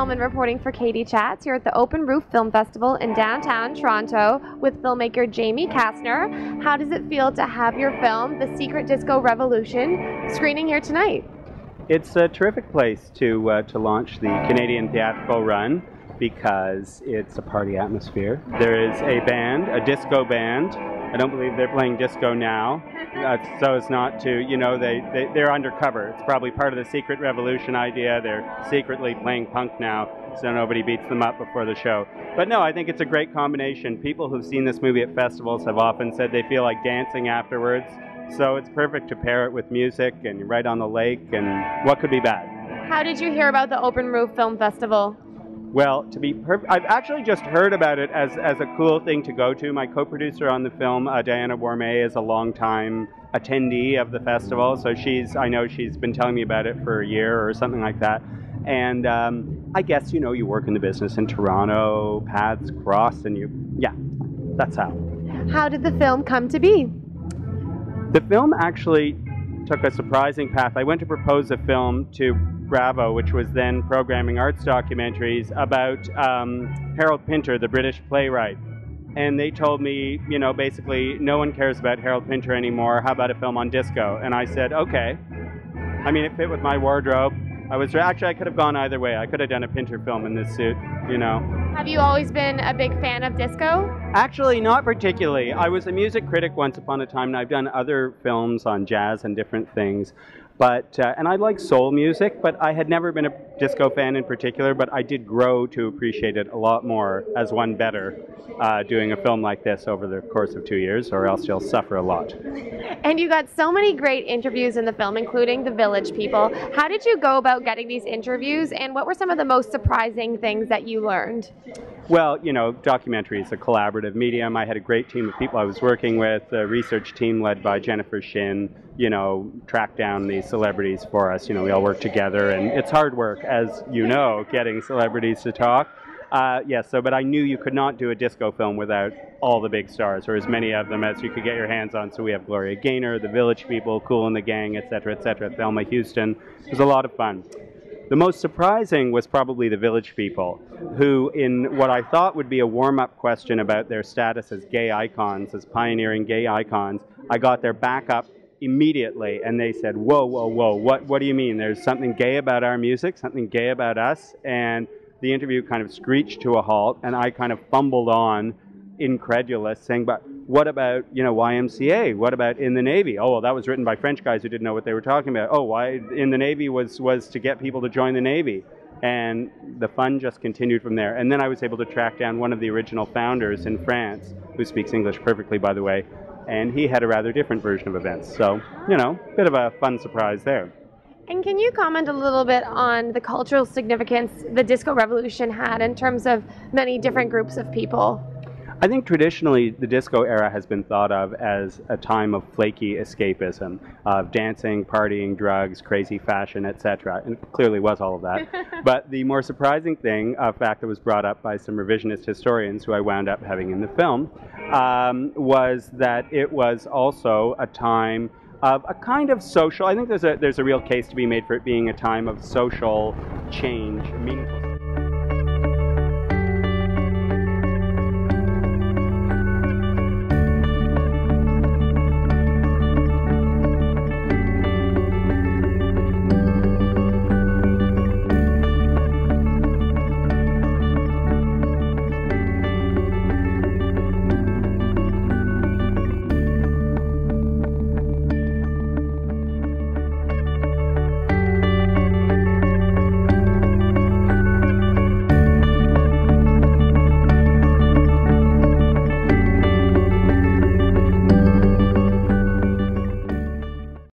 Uhlmann reporting for Katie Chats here at the Open Roof Film Festival in downtown Toronto with filmmaker Jamie Kastner. How does it feel to have your film, The Secret Disco Revolution, screening here tonight? It's a terrific place to uh, to launch the Canadian theatrical run because it's a party atmosphere. There is a band, a disco band. I don't believe they're playing disco now, Uh, so as not to, you know, they, they, they're undercover. It's probably part of the secret revolution idea. They're secretly playing punk now, so nobody beats them up before the show. But no, I think it's a great combination. People who've seen this movie at festivals have often said they feel like dancing afterwards. So it's perfect to pair it with music and right on the lake, and what could be bad? How did you hear about the Open Roof Film Festival? Well, to be perfect, I've actually just heard about it as, as a cool thing to go to. My co-producer on the film, uh, Diana Bourmet, is a longtime attendee of the festival, so she's I know she's been telling me about it for a year or something like that. And um, I guess you know you work in the business in Toronto, paths cross, and you yeah, that's how. How did the film come to be? The film actually took a surprising path. I went to propose a film to Bravo, which was then programming arts documentaries about um, Harold Pinter, the British playwright. And they told me, you know, basically, no one cares about Harold Pinter anymore. How about a film on disco? And I said, okay. I mean, it fit with my wardrobe. I was actually, I could have gone either way. I could have done a Pinter film in this suit, you know. Have you always been a big fan of disco? Actually, not particularly. I was a music critic once upon a time, and I've done other films on jazz and different things. But uh, and I like soul music, but I had never been a disco fan in particular. But I did grow to appreciate it a lot more as one better uh, doing a film like this over the course of two years, or else you'll suffer a lot. And you got so many great interviews in the film, including the Village People. How did you go about getting these interviews, and what were some of the most surprising things that you learned? Well, you know, documentary is a collaborative medium. I had a great team of people I was working with, a research team led by Jennifer Shin, you know, tracked down these celebrities for us. You know, we all work together, and it's hard work, as you know, getting celebrities to talk. Uh, yes, so, but I knew you could not do a disco film without all the big stars, or as many of them as you could get your hands on. So we have Gloria Gaynor, The Village People, Kool and the Gang, etc., etc., Thelma Houston. It was a lot of fun. The most surprising was probably the village people, who, in what I thought would be a warm up question about their status as gay icons, as pioneering gay icons, I got their backup immediately and they said, Whoa, whoa, whoa, what, what do you mean? There's something gay about our music, something gay about us? And the interview kind of screeched to a halt, and I kind of fumbled on, incredulous, saying, But what about you know YMCA? What about in the Navy? Oh, well, that was written by French guys who didn't know what they were talking about. Oh, why in the Navy was was to get people to join the Navy, and the fun just continued from there. And then I was able to track down one of the original founders in France, who speaks English perfectly, by the way, and he had a rather different version of events. So you know, bit of a fun surprise there. And can you comment a little bit on the cultural significance the disco revolution had in terms of many different groups of people? I think traditionally the disco era has been thought of as a time of flaky escapism, of dancing, partying, drugs, crazy fashion, etc. And it clearly was all of that. but the more surprising thing, a fact that was brought up by some revisionist historians who I wound up having in the film, um, was that it was also a time of a kind of social. I think there's a there's a real case to be made for it being a time of social change, meaningful.